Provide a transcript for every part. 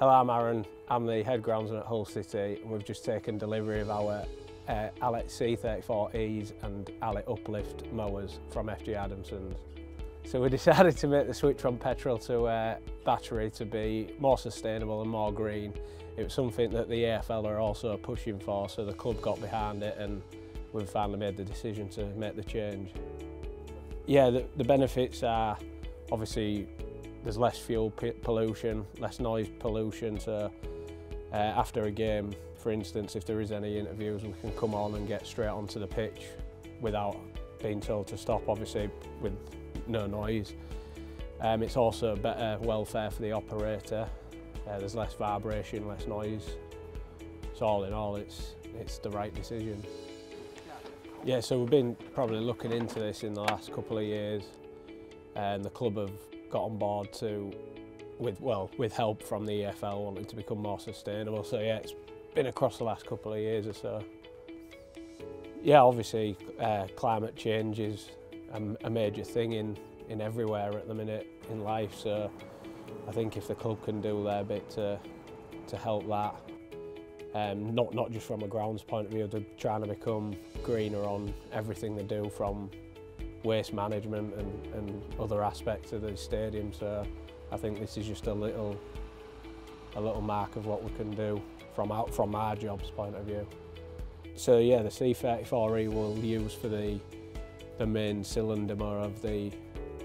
Hello, I'm Aaron. I'm the head groundsman at Hull City and we've just taken delivery of our uh, Alec C34Es and Alec Uplift mowers from FG Adamson's. So we decided to make the switch from petrol to uh, battery to be more sustainable and more green. It was something that the AFL are also pushing for so the club got behind it and we've finally made the decision to make the change. Yeah, the, the benefits are obviously there's less fuel pollution, less noise pollution, so uh, after a game, for instance, if there is any interviews, we can come on and get straight onto the pitch without being told to stop, obviously with no noise. Um, it's also better welfare for the operator. Uh, there's less vibration, less noise. So all in all, it's, it's the right decision. Yeah, so we've been probably looking into this in the last couple of years and the club have got on board to, with well, with help from the EFL wanting to become more sustainable. So yeah, it's been across the last couple of years or so. Yeah, obviously uh, climate change is a, a major thing in, in everywhere at the minute in life. So I think if the club can do their bit to, to help that, um, not, not just from a grounds point of view, they're trying to become greener on everything they do from waste management and, and other aspects of the stadium. So I think this is just a little a little mark of what we can do from out from our job's point of view. So yeah, the C34E will use for the the main cylinder of the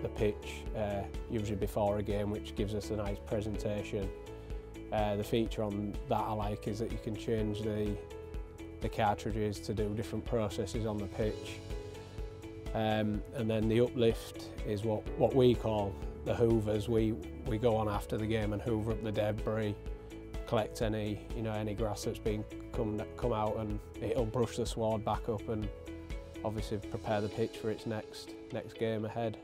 the pitch, uh, usually before a game, which gives us a nice presentation. Uh, the feature on that I like is that you can change the the cartridges to do different processes on the pitch. Um, and then the uplift is what, what we call the hoovers. We, we go on after the game and hoover up the debris, collect any, you know, any grass that's been come, come out and it'll brush the sward back up and obviously prepare the pitch for its next, next game ahead.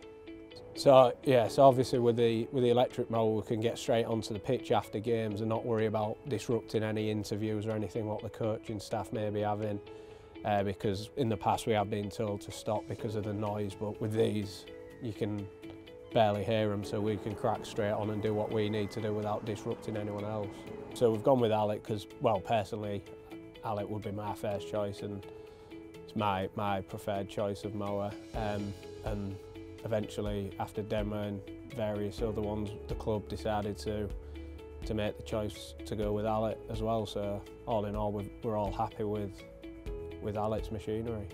So yeah, so obviously with the with the electric mower we can get straight onto the pitch after games and not worry about disrupting any interviews or anything what the coaching staff may be having uh, because in the past we have been told to stop because of the noise but with these you can barely hear them so we can crack straight on and do what we need to do without disrupting anyone else. So we've gone with Allett because, well, personally, Allett would be my first choice and it's my, my preferred choice of mower. Um, and eventually, after demo and various other ones, the club decided to to make the choice to go with Allett as well. So all in all, we're all happy with with Allett's machinery.